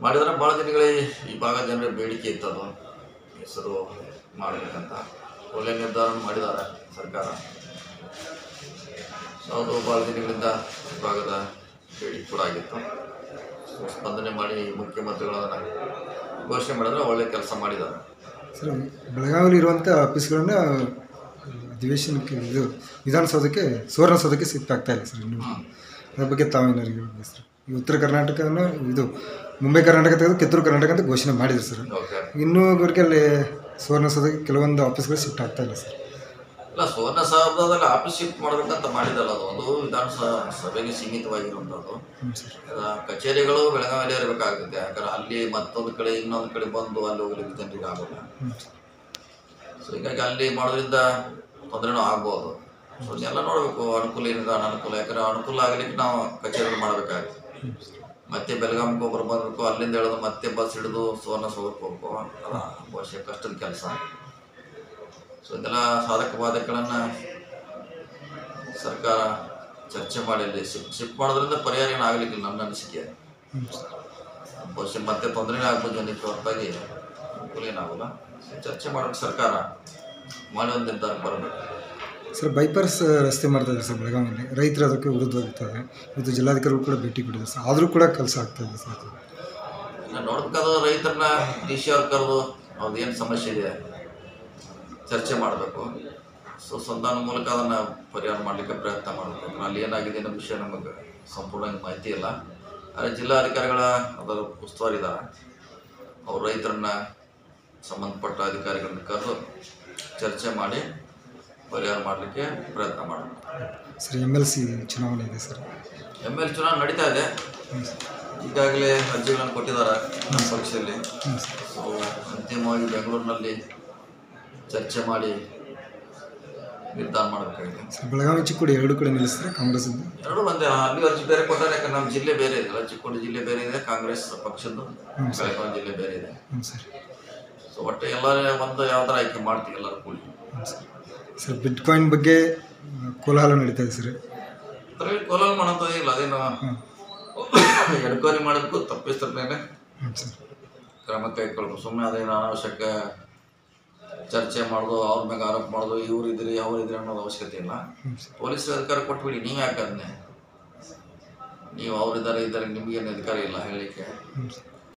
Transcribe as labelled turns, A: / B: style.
A: ಮಾಡಿದ್ರೆ ಭಾಳ ದಿನಗಳೇ ಈ ಭಾಗದ ಜನರ ಬೇಡಿಕೆ ಇತ್ತದು ಹೆಸರು ಮಾಡಬೇಕಂತ. ಒಳ್ಳೆ ನಿರ್ಧಾರ ಮಾಡಿದ್ದಾರೆ ಸರ್ಕಾರ. ಅದು ಭಾಳ ದಿನಗಳಿಂದ ಈ ಭಾಗದ ಬೇಡಿಕೆ ಕೂಡ ಆಗಿತ್ತು. ಸ್ಪಂದನೆ ಮಾಡಿ ಮುಖ್ಯಮಂತ್ರಿಗಳನ್ನ ಘೋಷಣೆ ಮಾಡಿದ್ರೆ ಒಳ್ಳೆ ಕೆಲಸ ಮಾಡಿದ್ದಾರೆ.
B: ಸರ್ ಬೆಳಗಾವಿಲಿ ಇರುವಂಥ ಆಫೀಸ್ಗಳನ್ನ ಅಧಿವೇಶನಕ್ಕೆ ಇದು ವಿಧಾನಸೌಧಕ್ಕೆ ಸುವರ್ಣಸೌಧಕ್ಕೆ ಆಗ್ತಾ ಇಲ್ಲ ಸರ್ ಇನ್ನು. ಅದ್ರ ಬಗ್ಗೆ ತಾವೇನಾರು ಹೇಳ್ಬೋದು ಸರ್? ಈ ಉತ್ತರ ಕರ್ನಾಟಕನ ಇದು ಮುಂಬೈ ಕರ್ನಾಟಕ ತೆಗೆದು ಕಿತ್ತೂರು ಕರ್ನಾಟಕ ಅಂತ ಘೋಷಣೆ ಮಾಡಿದ್ರು ಸರ್.
A: ಇನ್ನೂ
B: ಇನ್ನೂವರೆಗೆ ಅಲ್ಲಿ ಸುವರ್ಣಸೌಧಕ್ಕೆ ಕೆಲವೊಂದು ಆಫೀಸ್ಗಳು ಶಿಫ್ಟ್ ಆಗ್ತಾ ಇಲ್ಲ ಸರ್.
A: ಇಲ್ಲ ಸುವರ್ಣ ಸೌಧದಲ್ಲಿ ಆಫೀಸ್ ಶಿಫ್ಟ್ ಮಾಡಬೇಕಂತ ಮಾಡಿದಲ್ಲ ಅದು? ಒಂದು ವಿಧಾನಸಭಾ ಸಭೆಗೆ ಸೀಮಿತವಾಗಿರುವಂಥದ್ದು ಕಚೇರಿಗಳು ಬೆಳಗಾವಿಯಲ್ಲಿ ಇರಬೇಕಾಗುತ್ತೆ. ಯಾಕಂದ್ರೆ ಅಲ್ಲಿ ಮತ್ತೊಂದು ಕಡೆ ಇನ್ನೊಂದು ಕಡೆ ಬಂದು ಅಲ್ಲಿ ಹೋಗ್ಲಿಕ್ಕೆ ಜನರಿಗೆ ಆಗೋಲ್ಲ. ಸೊ ಹೀಗಾಗಿ ಅಲ್ಲಿ ಮಾಡೋದ್ರಿಂದ ತೊಂದರೆನೂ ಆಗ್ಬೋದು. ಸೊ ಎಲ್ಲ ನೋಡಬೇಕು ಅನುಕೂಲ ಏನಿದೆ ಅನನುಕೂಲ. ಯಾಕಂದ್ರೆ ಅನುಕೂಲ ಆಗಲಿಕ್ಕೆ ನಾವು ಕಚೇರಿಗಳು ಮಾಡಬೇಕಾಗುತ್ತೆ. ಮತ್ತೆ ಬೆಳಗಾವಿಗೆ ಒಬ್ಬರು ಬರಬೇಕು ಅಲ್ಲಿಂದ ಹೇಳೋದು ಮತ್ತೆ ಬಸ್ ಹಿಡಿದು ಸುವರ್ಣ ಸೌಧಕ್ಕೆ ಹೋಗ್ಬೇಕು. ಅದ ಬಹುಶಃ ಕಷ್ಟದ ಕೆಲಸ. ಸೊ ಇದೆಲ್ಲ ಸಾಧಕ ಬಾಧಕಗಳನ್ನು ಸರ್ಕಾರ ಚರ್ಚೆ ಮಾಡಿಲ್ಲ ಶಿಫ್ಟ್ ಶಿಫ್ಟ್ ಮಾಡೋದ್ರಿಂದ ಪರಿಹಾರ ಏನು ಆಗಲಿಕ್ಕಿಲ್ಲ ನನ್ನ ಅನಿಸಿಕೆ. ಬಹುಶಃ ಮತ್ತೆ ತೊಂದರೆನೇ ಆಗ್ಬೋದು ಜನಕ್ಕೆ ಹೊರತಾಗಿ. ಅನುಕೂಲ ಏನಾಗಲ್ಲ. ಚರ್ಚೆ ಮಾಡೋಕ್ಕೆ ಸರ್ಕಾರ. ಮಾಡಿ ಒಂದು ನಿರ್ಧಾರಕ್ಕೆ ಬರಬೇಕು.
B: ಸರ್ ಬೈಪಾಸ್ ರಸ್ತೆ ಮಾಡ್ತಾ ಇದ್ದಾರೆ ಸರ್ ಬೆಳಗಾವಿಯಲ್ಲಿ. ರೈತರು ಅದಕ್ಕೆ ವಿರುದ್ಧವಾಗಿರ್ತಾರೆ ಇವತ್ತು ಜಿಲ್ಲಾಧಿಕಾರಿಗಳು ಕೂಡ ಭೇಟಿ ಕೊಟ್ಟಿದ್ದಾರೆ ಸರ್. ಆದರೂ ಕೂಡ ಕೆಲಸ ಆಗ್ತಾ ಇದೆ ಸರ್
A: ನೋಡ್ಬೇಕಾದ್ರೆ ರೈತರನ್ನ ಡಿ ಸಿ ಅವ್ರು ಕರೆದು ಅವ್ರದ್ದು ಏನು ಸಮಸ್ಯೆ ಇದೆ? ಚರ್ಚೆ ಮಾಡಬೇಕು. ಸೊ ಸಂಧಾನ ಮೂಲಕ ಅದನ್ನು ಪರಿಹಾರ ಮಾಡಲಿಕ್ಕೆ ಪ್ರಯತ್ನ ಮಾಡಬೇಕು. ಅಲ್ಲಿ ಏನಾಗಿದೆ ಅನ್ನೋ ವಿಷಯ ನಮಗೆ ಸಂಪೂರ್ಣ ಮಾಹಿತಿ ಇಲ್ಲ. ಆದರೆ ಜಿಲ್ಲಾಧಿಕಾರಿಗಳ ಅದರ ಉಸ್ತುವಾರಿ ಇದ್ದಾರೆ ಅವ್ರು ರೈತರನ್ನ ಸಂಬಂಧಪಟ್ಟ ಅಧಿಕಾರಿಗಳನ್ನ ಕರೆದು ಚರ್ಚೆ ಮಾಡಿ ಪರಿಹಾರ ಮಾಡಲಿಕ್ಕೆ ಪ್ರಯತ್ನ ಮಾಡಬೇಕು
B: ಸರ್ ಎಂ ಎಲ್ ಸಿ ಚುನಾವಣೆ ಇದೆ ಸರ್.
A: ಎಂ ಎಲ್ ಚುನಾವಣೆ ನಡೀತಾ ಇದೆ. ಈಗಾಗಲೇ ಅರ್ಜಿಗಳನ್ನು ಕೊಟ್ಟಿದ್ದಾರೆ ನಮ್ಮ ಪಕ್ಷದಲ್ಲಿ. ಸೊ ಅಂತಿಮವಾಗಿ ಬೆಂಗಳೂರಿನಲ್ಲಿ ಚರ್ಚೆ ಮಾಡಿ ನಿರ್ಧಾರ ಮಾಡಬೇಕಾಗಿದೆ.
B: ಸರ್ ಬೆಳಗಾವಿ ಚಿಕ್ಕೋಡಿ ಎರಡು ಕಡೆ ನಿಲ್ಲಿಸಿದ್ರೆ ಕಾಂಗ್ರೆಸ್
A: ಎರಡು ಒಂದೇ ಅಲ್ಲಿ ಅರ್ಜಿ ಬೇರೆ ಕೊಟ್ಟಾರೆ ಯಾಕಂದ್ರೆ ನಮ್ಮ ಜಿಲ್ಲೆ ಬೇರೆ ಇದೆ ಚಿಕ್ಕೋಡಿ ಜಿಲ್ಲೆ ಬೇರೆ ಇದೆ ಕಾಂಗ್ರೆಸ್ ಪಕ್ಷದ್ದು ಬೆಳಗಾವಿ ಜಿಲ್ಲೆ ಬೇರೆ ಇದೆ.
B: ಹ್ಞೂ ಸರ್.
A: ಸೊ ಒಟ್ಟು ಎಲ್ಲರೂ ಒಂದು ಯಾವ್ದಾರ ಆಯ್ಕೆ ಮಾಡ್ತೀವಿ ಎಲ್ಲರೂ ಕೂಡಿ.
B: ಸರ್. ಸರ್ ಬಿಟ್ಕಾಯಿನ್ ಬಗ್ಗೆ ಕೋಲಾಹಲ ನಡೀತಾ ಇದೆ ಸರ್.
A: ಪ್ರೈವೇಟ್ ಕೋಲಾಹಲ ಮಾಡೋದು ಇಲ್ಲ ಅದೇನು ಎನ್ಕ್ವೈರಿ ಮಾಡೋದಕ್ಕೂ ತಪ್ಪಿಸ್ತಾರೆ ಮೇಲೆ
B: ಹ್ಞೂ ಸರ್.
A: ಕ್ರಮ ಕೈಕೊಳ್ಬೇಕು ಸುಮ್ಮನೆ ಅದೇನು ಅನಾವಶ್ಯಕ ಚರ್ಚೆ ಮಾಡೋದು ಅವ್ರ ಮ್ಯಾಗ ಆರೋಪ ಮಾಡೋದು ಇವ್ರು ಇದ್ರಿ ಅವ್ರು ಇದ್ರಿ ಅನ್ನೋದು ಅವಶ್ಯಕತೆ ಇಲ್ಲ. ಪೊಲೀಸ್ ಅಧಿಕಾರ ಕೊಟ್ಬಿಡಿ ನೀವು ಯಾಕೆ ಅದನ್ನೇ ನೀವು ಅವ್ರಿದ್ದಾರೆ ಇದ್ದಾರೆ ನಿಮಗೇನು ಅಧಿಕಾರ ಇಲ್ಲ ಹೇಳಲಿಕ್ಕೆ.